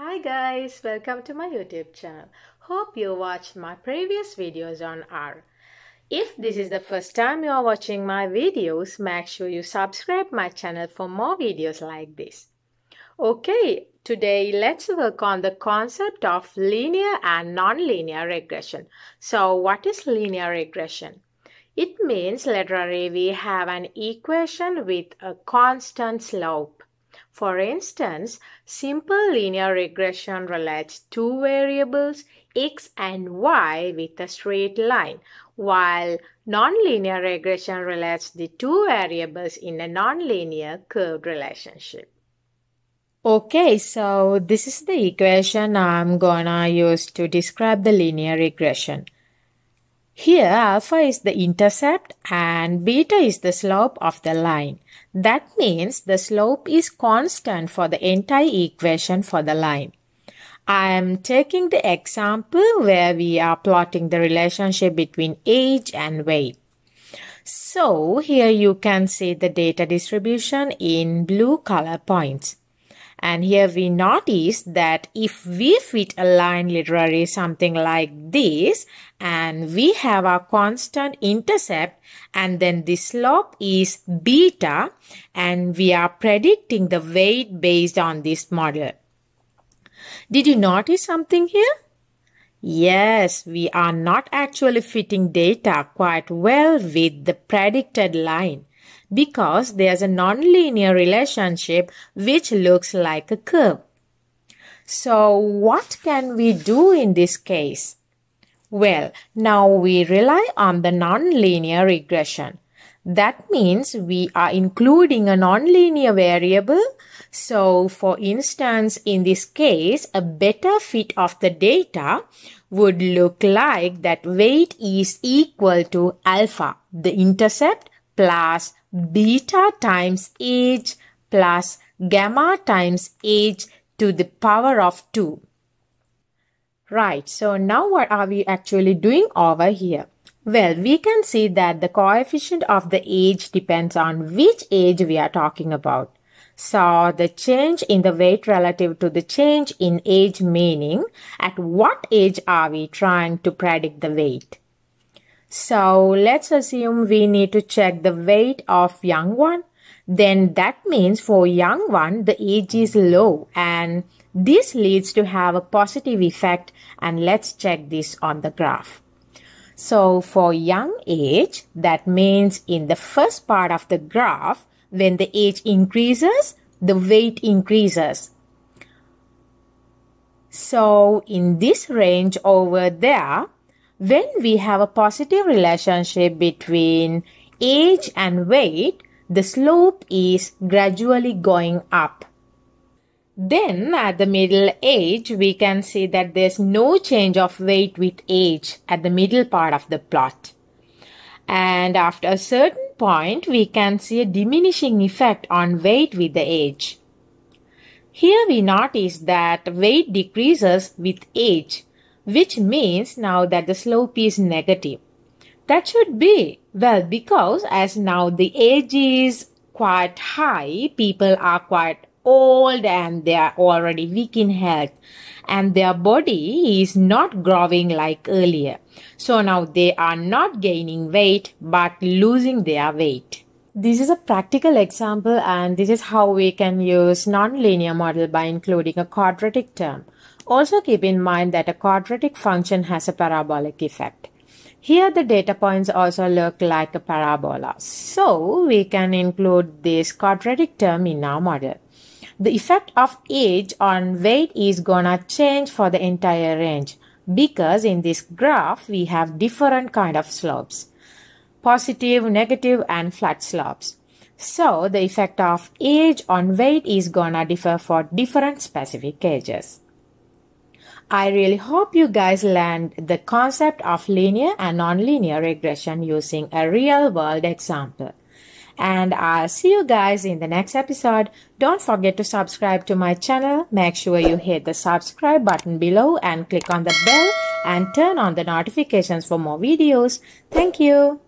Hi guys, welcome to my YouTube channel. Hope you watched my previous videos on R. If this is the first time you are watching my videos, make sure you subscribe my channel for more videos like this. Okay, today let's work on the concept of linear and non-linear regression. So what is linear regression? It means literally we have an equation with a constant slope. For instance, simple linear regression relates two variables x and y with a straight line, while nonlinear regression relates the two variables in a nonlinear curved relationship. Okay, so this is the equation I'm gonna use to describe the linear regression. Here alpha is the intercept and beta is the slope of the line. That means the slope is constant for the entire equation for the line. I am taking the example where we are plotting the relationship between age and weight. So here you can see the data distribution in blue color points. And here we notice that if we fit a line literally something like this and we have a constant intercept and then the slope is beta and we are predicting the weight based on this model. Did you notice something here? Yes, we are not actually fitting data quite well with the predicted line because there's a nonlinear relationship which looks like a curve. So what can we do in this case? Well, now we rely on the nonlinear regression. That means we are including a nonlinear variable. So for instance, in this case, a better fit of the data would look like that weight is equal to alpha, the intercept plus beta times age plus gamma times age to the power of 2. Right, so now what are we actually doing over here? Well, we can see that the coefficient of the age depends on which age we are talking about. So the change in the weight relative to the change in age meaning at what age are we trying to predict the weight? So let's assume we need to check the weight of young one. Then that means for young one, the age is low and this leads to have a positive effect and let's check this on the graph. So for young age, that means in the first part of the graph, when the age increases, the weight increases. So in this range over there, when we have a positive relationship between age and weight, the slope is gradually going up. Then at the middle age, we can see that there's no change of weight with age at the middle part of the plot. And after a certain point, we can see a diminishing effect on weight with the age. Here we notice that weight decreases with age which means now that the slope is negative. That should be, well, because as now the age is quite high, people are quite old and they are already weak in health and their body is not growing like earlier. So now they are not gaining weight but losing their weight. This is a practical example and this is how we can use nonlinear model by including a quadratic term. Also keep in mind that a quadratic function has a parabolic effect. Here the data points also look like a parabola. So we can include this quadratic term in our model. The effect of age on weight is gonna change for the entire range because in this graph we have different kind of slopes. Positive, negative and flat slopes. So the effect of age on weight is gonna differ for different specific ages. I really hope you guys learned the concept of linear and nonlinear regression using a real world example. And I'll see you guys in the next episode. Don't forget to subscribe to my channel. Make sure you hit the subscribe button below and click on the bell and turn on the notifications for more videos. Thank you.